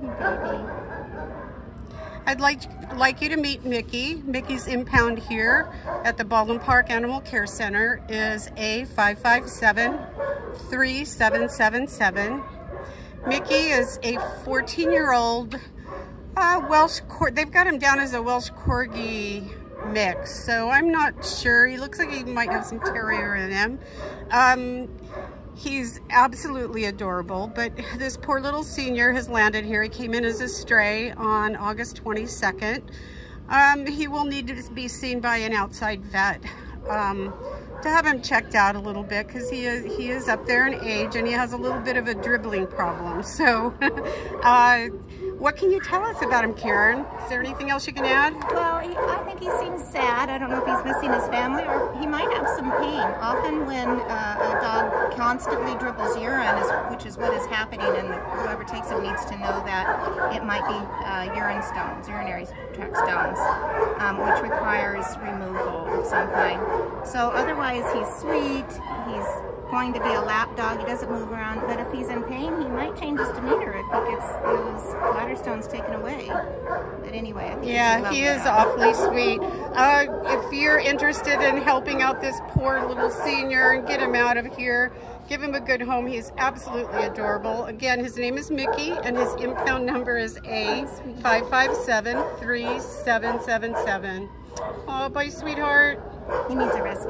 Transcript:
baby. I'd like like you to meet Mickey. Mickey's impound here at the Baldwin Park Animal Care Center is A557-3777. Mickey is a 14-year-old uh, Welsh, they've got him down as a Welsh Corgi mix, so I'm not sure. He looks like he might have some terrier in him. Um, he's absolutely adorable, but this poor little senior has landed here. He came in as a stray on August 22nd. Um, he will need to be seen by an outside vet um, to have him checked out a little bit because he is, he is up there in age and he has a little bit of a dribbling problem. So uh, what can you tell us about him, Karen? Is there anything else you can add? Well, he, I think he seems sad. I don't know if he's missing his family or he might have some pain. Often when uh, a dog constantly dribbles urine, which is what is happening, and whoever takes him needs to know that it might be uh, urine stones, urinary tract stones, um, which requires removal of some kind. So otherwise, he's sweet. He's going to be a lap dog. He doesn't move around, but if he's in pain, he might change his demeanor if he gets those bladder stones taken away. But anyway, I think yeah, he is awfully sweet. Uh, if you're interested in helping out this poor little senior and get him out of here, give him a good home. He's absolutely adorable. Again, his name is Mickey, and his impound number is A557-3777. Oh, bye, sweetheart. He needs a rescue.